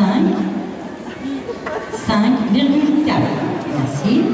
5, 5,4. Merci.